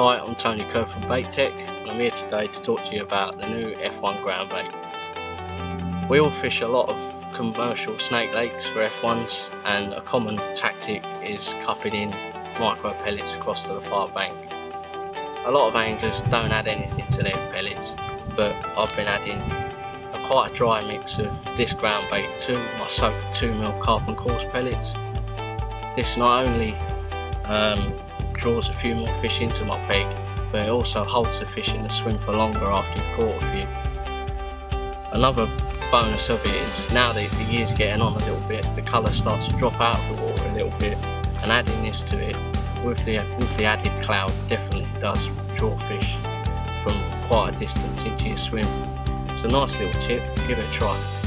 Hi, I'm Tony Curd from Bait Tech I'm here today to talk to you about the new F1 ground bait. We all fish a lot of commercial snake lakes for F1s and a common tactic is cupping in micro pellets across to the far bank. A lot of anglers don't add anything to their pellets but I've been adding a quite dry mix of this ground bait to my soaked 2mm carp and coarse pellets. This not only um, draws a few more fish into my peg, but it also holds the fish in the swim for longer after you've caught a few. Another bonus of it is now that the year's getting on a little bit, the colour starts to drop out of the water a little bit, and adding this to it with the, with the added cloud definitely does draw fish from quite a distance into your swim. It's a nice little tip, give it a try.